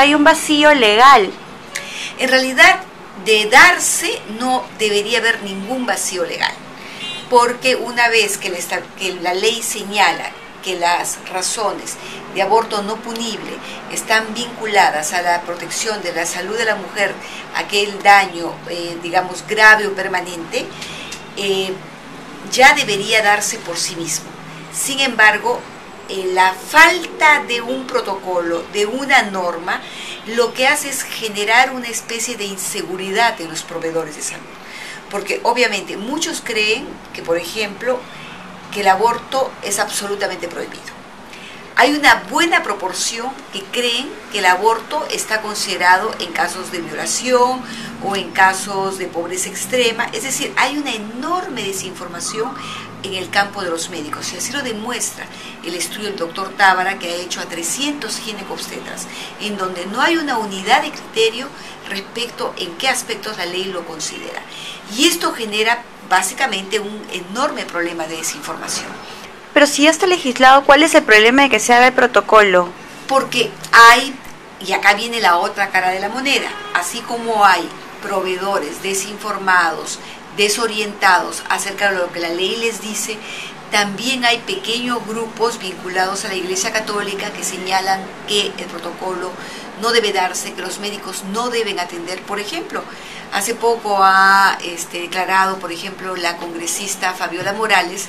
hay un vacío legal. En realidad, de darse no debería haber ningún vacío legal, porque una vez que la, ley señala que las razones de aborto no punible están vinculadas a la protección de la salud de la mujer, aquel daño, eh, digamos, grave o permanente, eh, ya debería darse por sí mismo. Sin embargo, eh, la falta de un protocolo, de una norma, lo que hace es generar una especie de inseguridad en los proveedores de salud. Porque obviamente muchos creen que, por ejemplo, que el aborto es absolutamente prohibido. Hay una buena proporción que creen que el aborto está considerado en casos de violación o en casos de pobreza extrema. Es decir, hay una enorme desinformación en el campo de los médicos. Y así lo demuestra el estudio del doctor Tábara, que ha hecho a 300 ginecobstetras, en donde no hay una unidad de criterio respecto en qué aspectos la ley lo considera. Y esto genera básicamente un enorme problema de desinformación. Pero si ya está legislado, ¿cuál es el problema de que se haga el protocolo? Porque hay, y acá viene la otra cara de la moneda, así como hay proveedores desinformados, desorientados acerca de lo que la ley les dice, también hay pequeños grupos vinculados a la Iglesia Católica que señalan que el protocolo no debe darse, que los médicos no deben atender. Por ejemplo, hace poco ha este, declarado, por ejemplo, la congresista Fabiola Morales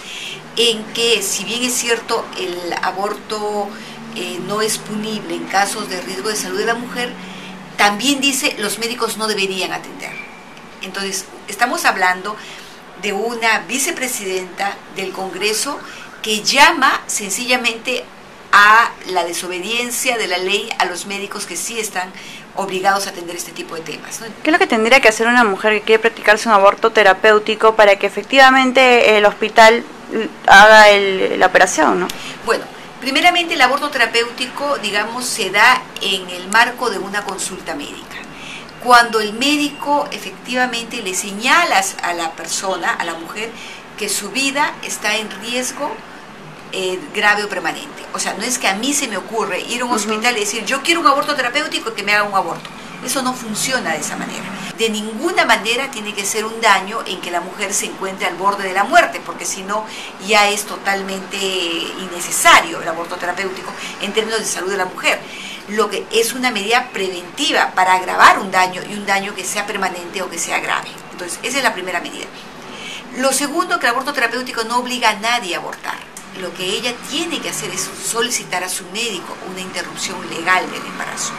en que si bien es cierto el aborto eh, no es punible en casos de riesgo de salud de la mujer, también dice los médicos no deberían atender. Entonces, estamos hablando de una vicepresidenta del Congreso que llama sencillamente a la desobediencia de la ley a los médicos que sí están obligados a atender este tipo de temas. ¿Qué es lo que tendría que hacer una mujer que quiere practicarse un aborto terapéutico para que efectivamente el hospital haga la operación, ¿no? Bueno, primeramente el aborto terapéutico, digamos, se da en el marco de una consulta médica. Cuando el médico efectivamente le señala a la persona, a la mujer, que su vida está en riesgo eh, grave o permanente. O sea, no es que a mí se me ocurre ir a un hospital y decir, yo quiero un aborto terapéutico que me haga un aborto. Eso no funciona de esa manera. De ninguna manera tiene que ser un daño en que la mujer se encuentre al borde de la muerte, porque si no ya es totalmente innecesario el aborto terapéutico en términos de salud de la mujer. Lo que es una medida preventiva para agravar un daño y un daño que sea permanente o que sea grave. Entonces, esa es la primera medida. Lo segundo, que el aborto terapéutico no obliga a nadie a abortar. Lo que ella tiene que hacer es solicitar a su médico una interrupción legal del embarazo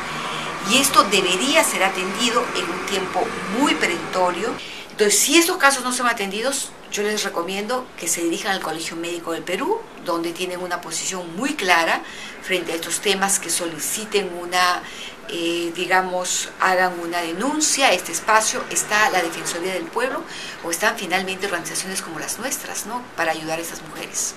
y esto debería ser atendido en un tiempo muy perentorio. Entonces, si estos casos no son atendidos, yo les recomiendo que se dirijan al Colegio Médico del Perú, donde tienen una posición muy clara frente a estos temas, que soliciten una, eh, digamos, hagan una denuncia este espacio. Está la Defensoría del Pueblo o están finalmente organizaciones como las nuestras, ¿no? Para ayudar a estas mujeres.